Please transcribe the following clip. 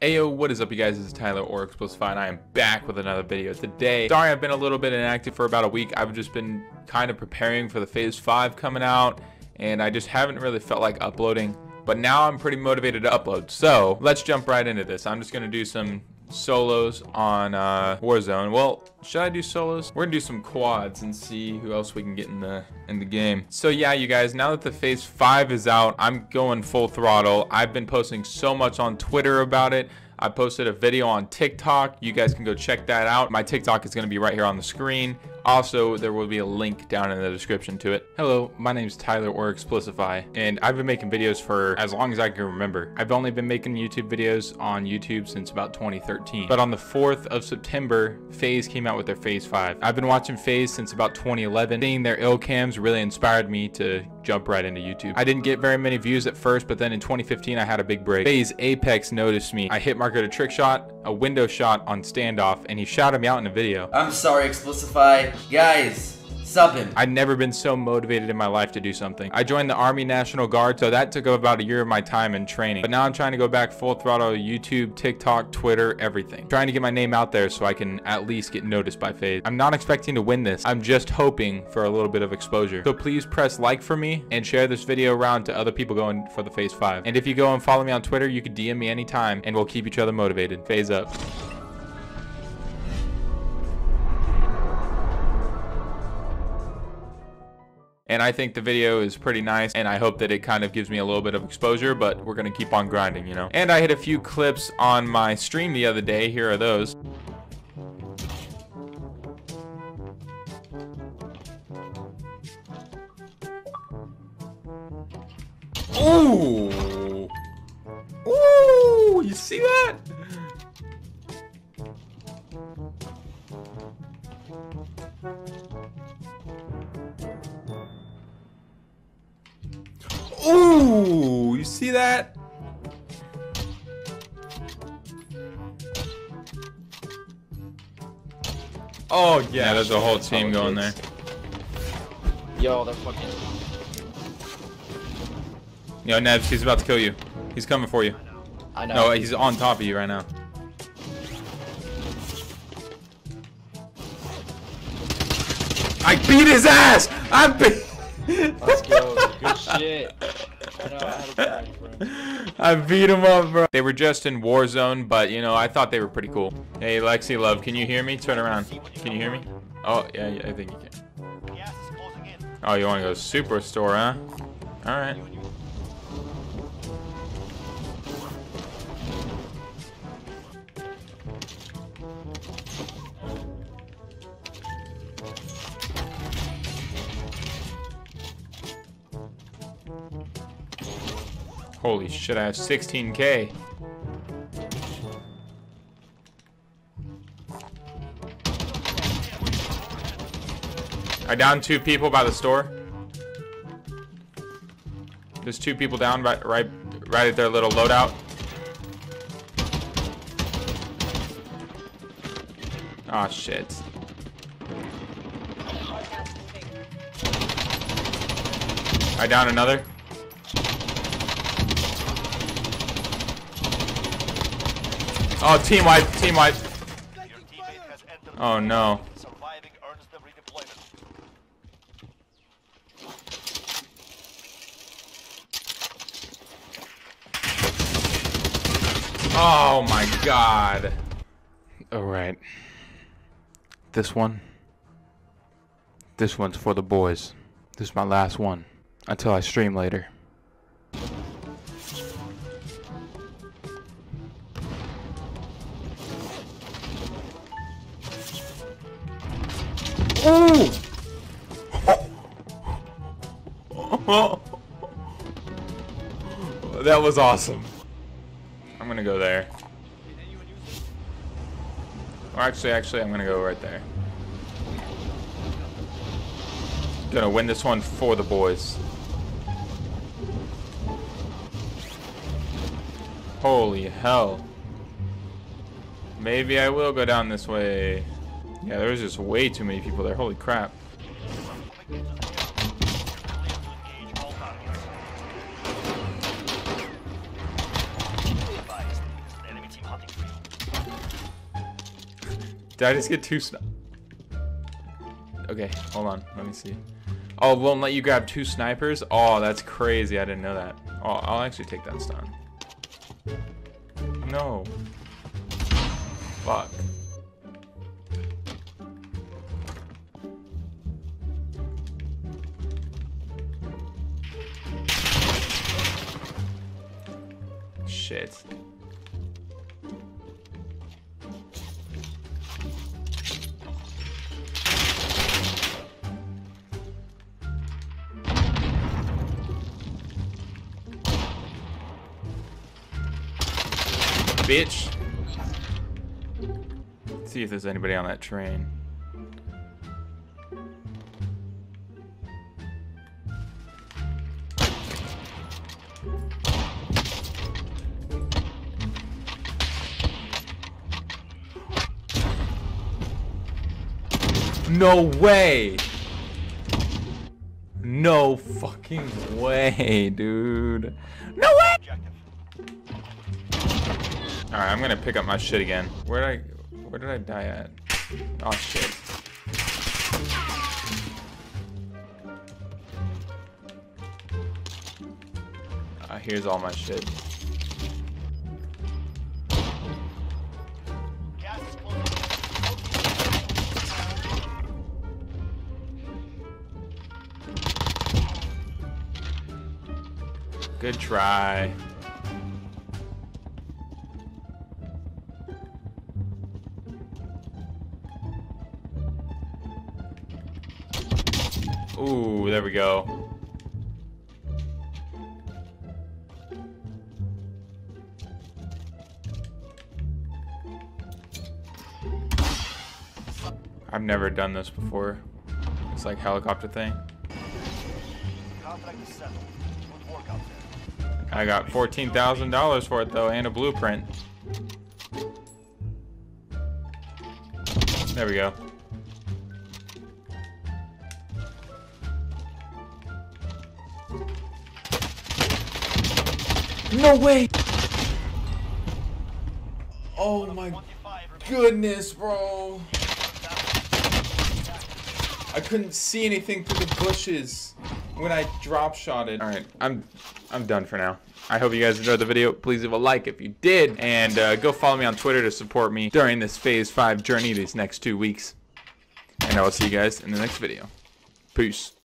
Ayo, what is up you guys? This is Tyler or Xplicify and I am back with another video today. Sorry I've been a little bit inactive for about a week. I've just been kind of preparing for the FaZe 5 coming out and I just haven't really felt like uploading. But now I'm pretty motivated to upload. So let's jump right into this. I'm just going to do some solos on uh, Warzone. Well, should I do solos? We're gonna do some quads and see who else we can get in the in the game. So yeah, you guys, now that the FaZe five is out, I'm going full throttle. I've been posting so much on Twitter about it. I posted a video on TikTok. You guys can go check that out. My TikTok is going to be right here on the screen. Also, there will be a link down in the description to it. Hello, my name is Tyler or Xplicify, and I've been making videos for as long as I can remember. I've only been making YouTube videos on YouTube since about 2013. But on the 4th of September, FaZe came out with their FaZe 5. I've been watching FaZe since about 2011. Seeing their ill cams really inspired me to jump right into YouTube. I didn't get very many views at first, but then in 2015, I had a big break. FaZe Apex noticed me. I hit Marco a trick shot, a window shot on standoff, and he shouted me out in a video. I'm sorry, Xplicify. Guys, Sub him. I'd never been so motivated in my life to do something. I joined the Army National Guard, so that took up about a year of my time in training. But now I'm trying to go back full throttle YouTube, TikTok, Twitter, everything. trying to get my name out there so I can at least get noticed by FaZe. I'm not expecting to win this. I'm just hoping for a little bit of exposure. So please press like for me and share this video around to other people going for the FaZe 5. And if you go and follow me on Twitter, you can DM me anytime and we'll keep each other motivated. FaZe up. And I think the video is pretty nice and I hope that it kind of gives me a little bit of exposure but we're gonna keep on grinding you know and I hit a few clips on my stream the other day here are those Ooh! Ooh! You see that? See that? Oh yeah, yeah there's a whole team going there. Yo, they're fucking. Yo, Nevs, he's about to kill you. He's coming for you. I know. No, he's on top of you right now. I beat his ass! I beat. Let's go. Good shit. I, beat him up, bro. They were just in Warzone, but, you know, I thought they were pretty cool. Hey, Lexi Love, can you hear me? Turn around. Can you hear me? Oh, yeah, yeah I think you can. Oh, you want to go Superstore, huh? Alright. Holy shit, I have 16k. I downed two people by the store. There's two people down right, right, right at their little loadout. Oh shit. I down another. Oh, team wipe, team wipe. Oh no. Oh my god. Alright. This one. This one's for the boys. This is my last one. Until I stream later. Ooh! that was awesome. I'm gonna go there. Or actually, actually, I'm gonna go right there. Gonna win this one for the boys. Holy hell. Maybe I will go down this way. Yeah, there's just way too many people there. Holy crap. Did I just get two Okay, hold on. Let me see. Oh, won't let you grab two snipers? Oh, that's crazy. I didn't know that. Oh, I'll actually take that stun. No. Fuck. Shit. Bitch. Let's see if there's anybody on that train. No way! No fucking way, dude. No way! Alright, I'm gonna pick up my shit again. Where did I where did I die at? Oh shit. Uh, here's all my shit. Good try. Ooh, there we go. I've never done this before. It's like helicopter thing. I got $14,000 for it though and a blueprint. There we go. No way! Oh my goodness, bro. I couldn't see anything through the bushes when I drop shot it. All right, I'm I'm done for now. I hope you guys enjoyed the video. Please leave a like if you did, and uh, go follow me on Twitter to support me during this FaZe 5 journey these next two weeks. And I will see you guys in the next video. Peace.